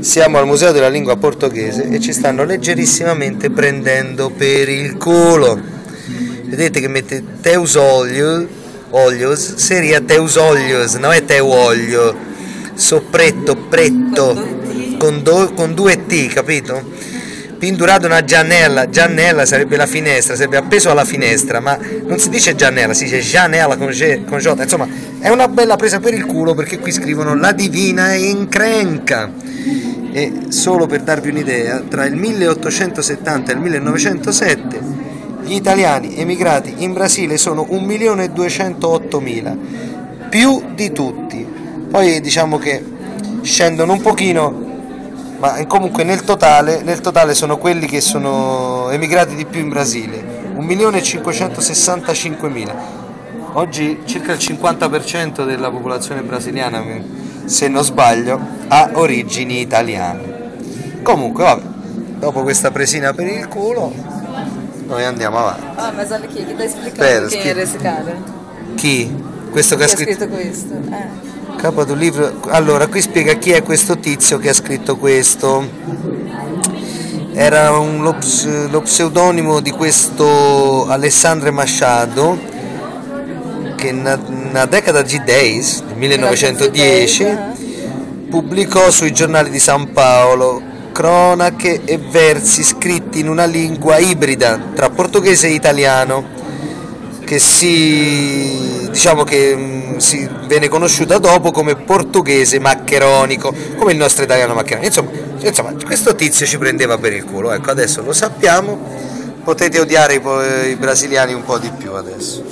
Siamo al Museo della Lingua Portoghese e ci stanno leggerissimamente prendendo per il culo. Vedete che mette teus olhos seria teus olhos, non è teu olio, sopretto, pretto, con, do, con due T, capito? Pindurato una giannella, giannella sarebbe la finestra, sarebbe appeso alla finestra, ma non si dice giannella, si dice giannella con, J, insomma è una bella presa per il culo perché qui scrivono la divina encrenca. E solo per darvi un'idea, tra il 1870 e il 1907 gli italiani emigrati in Brasile sono 1.208.000, più di tutti. Poi diciamo che scendono un pochino ma comunque nel totale, nel totale sono quelli che sono emigrati di più in Brasile, 1.565.000. Oggi circa il 50% della popolazione brasiliana, se non sbaglio, ha origini italiane. Comunque, vabbè, dopo questa presina per il culo, noi andiamo avanti. Ah, ma olha aqui, que tá explicando quem era esse cara. Chi? Questo che, ha scritto... scritto questo. Eh. Capo di un libro. Allora, qui spiega chi è questo tizio che ha scritto questo. Era un- lo, lo pseudonimo di questo Alessandro Machado che na decada di Days, nel 1910, pubblicò sui giornali di San Paolo cronache e versi scritti in una lingua ibrida tra portoghese e italiano che si diciamo che mh, si viene conosciuta dopo come portoghese maccheronico, come il nostro italiano maccheronico. Insomma, insomma, questo tizio ci prendeva per il culo, ecco, adesso lo sappiamo, potete odiare i, i brasiliani un po' di più adesso.